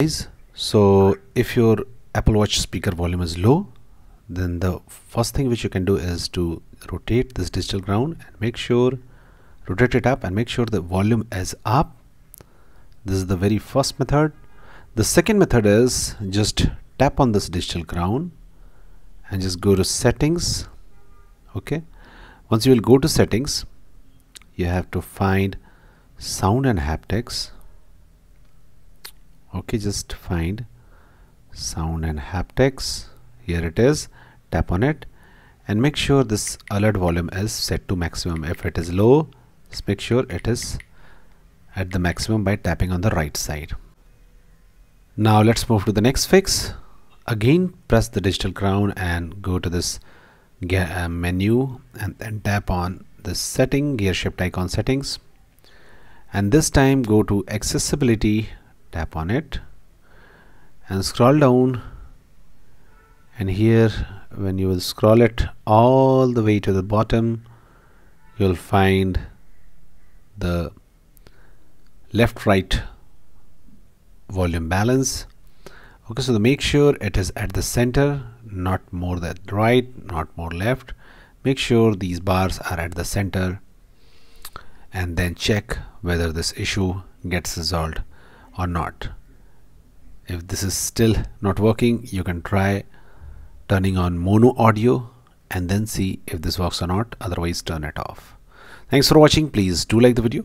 guys. So if your apple watch speaker volume is low then the first thing which you can do is to rotate this digital crown and make sure rotate it up and make sure the volume is up. This is the very first method. The second method is just tap on this digital crown and just go to settings. Okay? Once you will go to settings you have to find sound and haptics okay just find sound and haptics. Here it is. Tap on it. And make sure this alert volume is set to maximum. If it is low just make sure it is at the maximum by tapping on the right side. Now let's move to the next fix. Again press the digital crown and go to this uh, menu and then tap on the setting gear shift icon settings. And this time go to accessibility tap on it and scroll down. And here when you will scroll it all the way to the bottom you'll find the left right volume balance. Okay so make sure it is at the center not more that right not more left. Make sure these bars are at the center and then check whether this issue gets resolved or not. If this is still not working you can try turning on mono audio and then see if this works or not. Otherwise turn it off. Thanks for watching. Please do like the video